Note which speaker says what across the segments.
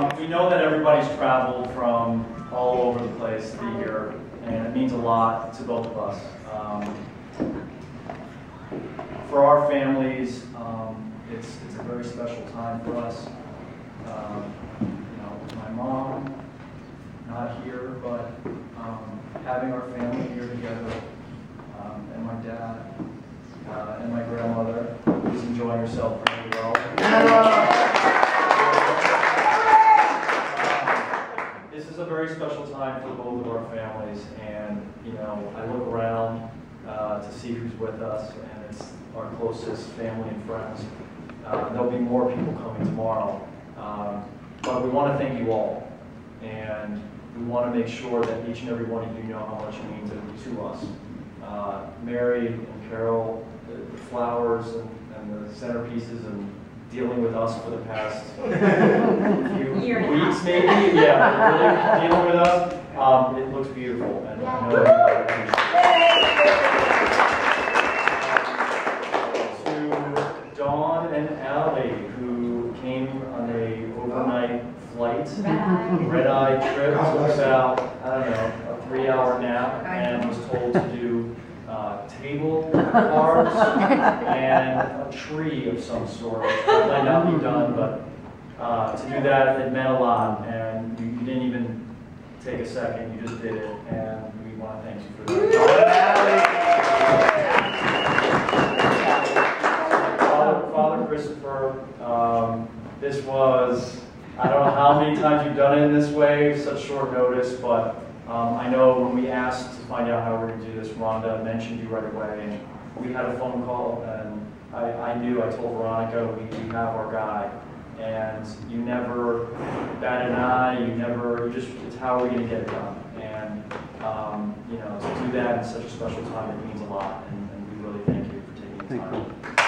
Speaker 1: Um, we know that everybody's traveled from all over the place to be here, and it means a lot to both of us. Um, for our families, um, it's, it's a very special time for us. Um, you know, my mom, not here, but um, having our family here together, um, and my dad, uh, and my grandmother, who's enjoying herself see who's with us, and it's our closest family and friends. Uh, There'll be more people coming tomorrow, Um, but we want to thank you all, and we want to make sure that each and every one of you know how much it means to- to us. Uh, Mary and Carol, the the flowers and and the centerpieces and dealing with us for the past few
Speaker 2: Year and a half.
Speaker 1: weeks maybe, yeah, really dealing with us. Um, It looks beautiful, and I know everybody appreciates and Ally, who came on a overnight flight, red-eye trip, took about, I don't know, a three-hour nap, and was told to do uh, table cards and a tree of some sort. It might not be done, but uh, to do that, it meant a lot, and you you didn't even take a second, you just did it, and we want to thank you for that. This was, I don't know how many times you've done it in this way, such short notice, but um, I know when we asked to find out how we we're going to do this, Rhonda mentioned you right away, and we had a phone call, and I, I knew, I told Veronica, we, we have our guy, and you never batted an eye, you never, you just, it's how are we going to get it done? And, um, you know, to do that in such a special time, it means a lot, and, and we really thank you for taking the time.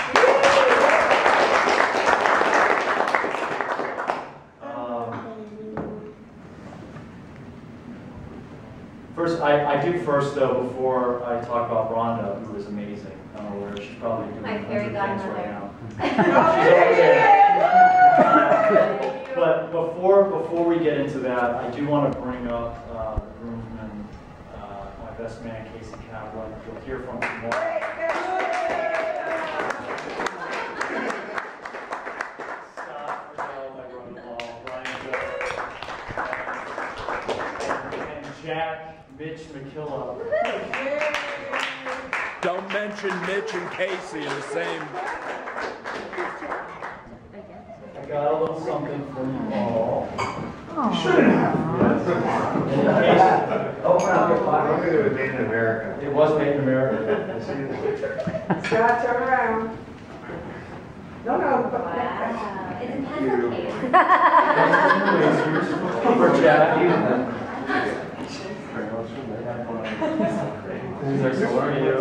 Speaker 1: First, I, I do first though, before I talk about Rhonda, who is amazing, uh, where she's probably doing
Speaker 2: My fairy
Speaker 1: things right now. She's. But before, before we get into that, I do want to bring up uh, the groomsman, uh, my best man, Casey Kaplan. You'll hear from him tomorrow. Scott Frizzell, my brother-in-law, Brian Jones, and Jack Mitch McKillop.
Speaker 3: Don't mention Mitch and Casey in the same.
Speaker 1: I got a little something for you all.
Speaker 4: Open up your pocket. It was made in America.
Speaker 1: It was made in America.
Speaker 5: Scott, turn around. No, no. but-
Speaker 2: Wow, it's in pencil case.
Speaker 1: For Jack. So are you?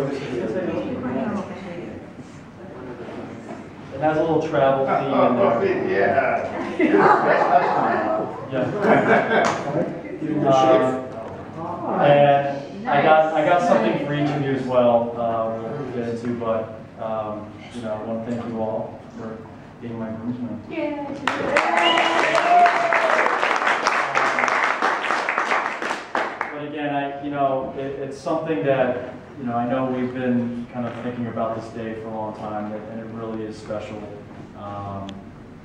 Speaker 1: It has a little travel theme in there.
Speaker 4: Yeah.
Speaker 1: Yeah. Um, And I got, I got something for each of you as well, uh, we'll get into, but, um, you know, I want to thank you all for being my groomsmen. Again, I, you know, it, it's something that, you know, I know we've been kind of thinking about this day for a long time, and it really is special. Um,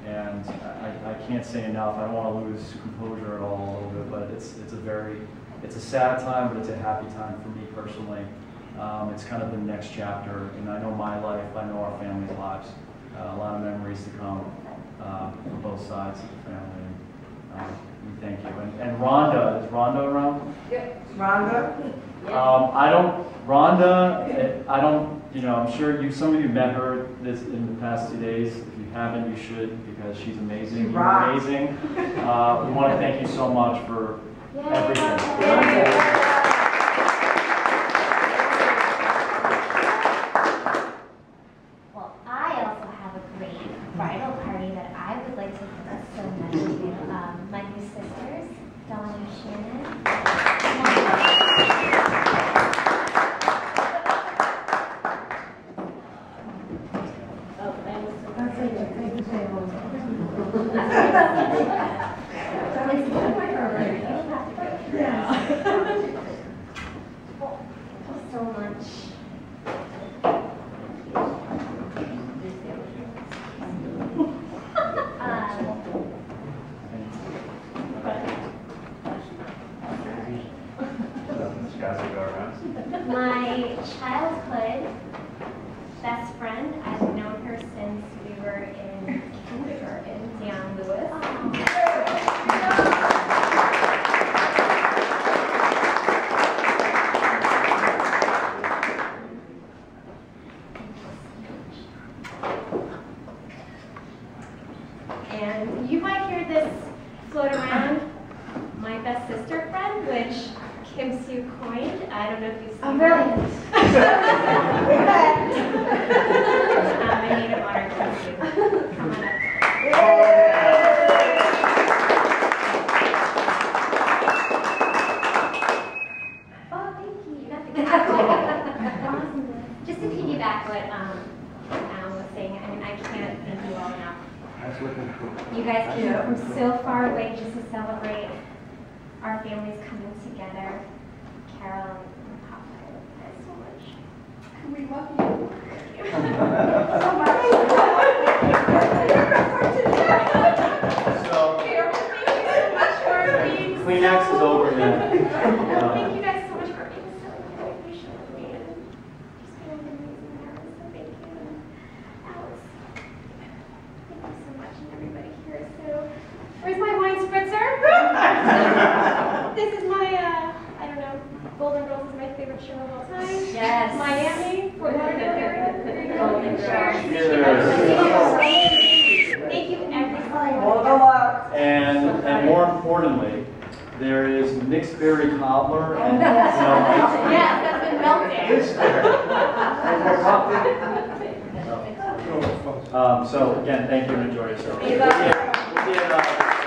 Speaker 1: and I, I can't say enough, I don't want to lose composure at all a little bit, but it's, it's a very, it's a sad time, but it's a happy time for me personally. Um, it's kind of the next chapter, and I know my life, I know our family's lives. Uh, a lot of memories to come, uh, from both sides of the family. Uh, we thank you. And, and Rhonda, is Rhonda around?
Speaker 5: Rhonda?
Speaker 1: Um, I don't, Rhonda, eh, I don't, you know, I'm sure you, some of you met her this, in the past two days. If you haven't, you should, because she's amazing.
Speaker 5: She
Speaker 1: You're amazing. Uh, we want to thank you so much for everything.
Speaker 2: Well, I also have a great bridal party that I would like to put us so much to. Um, my new sisters, Dawn and Shannon. Thank you so much. Um,
Speaker 4: Scotty go around.
Speaker 2: My childhood best friend, I've known her since we were in kindergarten, Deion Lewis. And you might hear this float around, my best sister friend, which Kim Sue coined. I don't know if you've seen
Speaker 6: Oh,
Speaker 2: her.
Speaker 6: brilliant.
Speaker 2: Um, I need a water, Kim Come on up. Oh, thank you. That's exactly. Awesome. Just to piggyback what um, Allan was saying, I mean, I can't thank you all enough.
Speaker 4: That's looking cool.
Speaker 2: You guys came from so far away just to celebrate our families coming together. Carol and Papa, I you so much.
Speaker 6: We love you.
Speaker 2: So much.
Speaker 1: So
Speaker 2: Thank you so much for being
Speaker 1: Kleenex is over
Speaker 2: Thank
Speaker 1: there.
Speaker 2: you guys so much for being so patient with me and just being amazing parents. So thank you. And Alex, thank you so much, and everybody here. So, where's my wine spritzer? this is my, uh, I don't know, Golden Girls is favorite show of all time.
Speaker 6: Yes.
Speaker 2: Miami, Fort Lauderdale.
Speaker 6: Golden Girls.
Speaker 2: Thank you, everyone.
Speaker 5: Hold them up.
Speaker 1: And, and more importantly, there is mixed berry cobbler and, you know,
Speaker 2: Yes, that's been melting.
Speaker 4: Is there?
Speaker 1: Um, so again, thank you and enjoy yourself. We'll see you- we'll see you, uh,